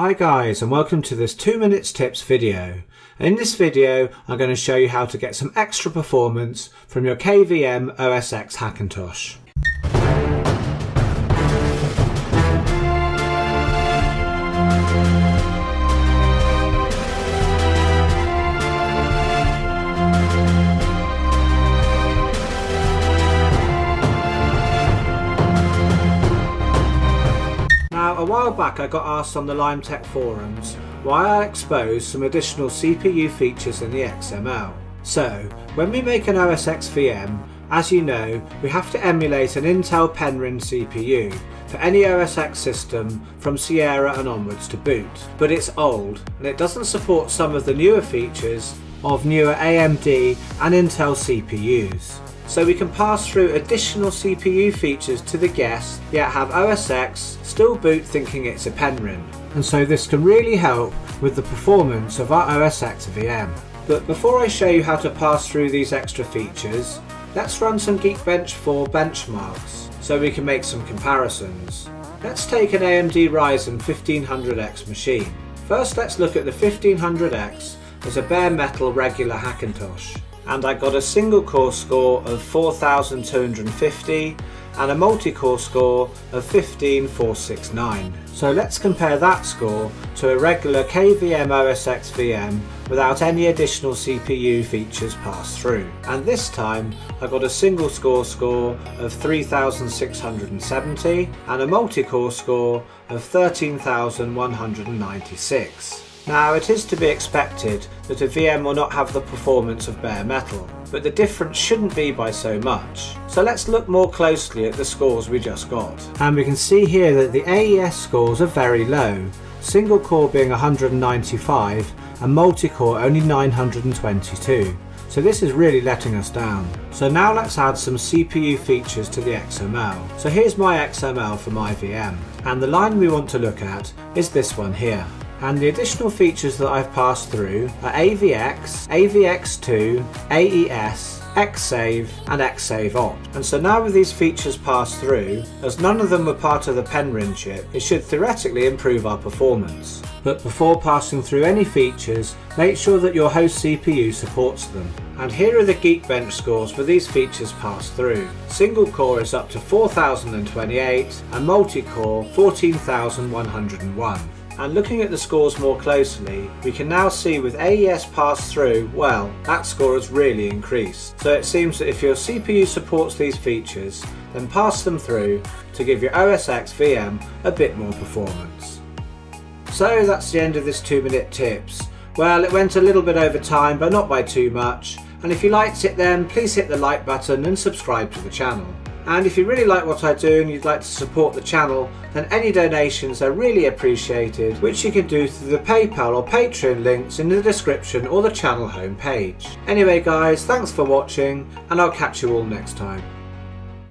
Hi guys and welcome to this 2 minutes tips video. In this video I'm going to show you how to get some extra performance from your KVM OS X Hackintosh. A while back I got asked on the LimeTech forums why I exposed some additional CPU features in the XML. So, when we make an OSX VM, as you know, we have to emulate an Intel Penryn CPU for any OSX system from Sierra and onwards to boot. But it's old, and it doesn't support some of the newer features of newer AMD and Intel CPUs so we can pass through additional CPU features to the guest yet have OS X still boot thinking it's a Penryn. And so this can really help with the performance of our OS X VM. But before I show you how to pass through these extra features, let's run some Geekbench 4 benchmarks so we can make some comparisons. Let's take an AMD Ryzen 1500X machine. First let's look at the 1500X as a bare metal regular Hackintosh and I got a single core score of 4250 and a multi-core score of 15469. So let's compare that score to a regular KVM OS X VM without any additional CPU features passed through. And this time I got a single score score of 3670 and a multi-core score of 13196. Now it is to be expected that a VM will not have the performance of bare metal, but the difference shouldn't be by so much. So let's look more closely at the scores we just got. And we can see here that the AES scores are very low, single core being 195 and multi-core only 922. So this is really letting us down. So now let's add some CPU features to the XML. So here's my XML for my VM. And the line we want to look at is this one here and the additional features that I've passed through are AVX, AVX2, AES, Xsave and Xsave Opt. And so now with these features passed through, as none of them were part of the Penryn chip, it should theoretically improve our performance. But before passing through any features, make sure that your host CPU supports them. And here are the Geekbench scores for these features passed through. Single core is up to 4028 and multi-core 14101. And looking at the scores more closely, we can now see with AES pass through, well, that score has really increased. So it seems that if your CPU supports these features, then pass them through to give your OS X VM a bit more performance. So that's the end of this 2 minute tips. Well, it went a little bit over time, but not by too much. And if you liked it then, please hit the like button and subscribe to the channel. And if you really like what I do and you'd like to support the channel, then any donations are really appreciated, which you can do through the PayPal or Patreon links in the description or the channel homepage. Anyway guys, thanks for watching, and I'll catch you all next time.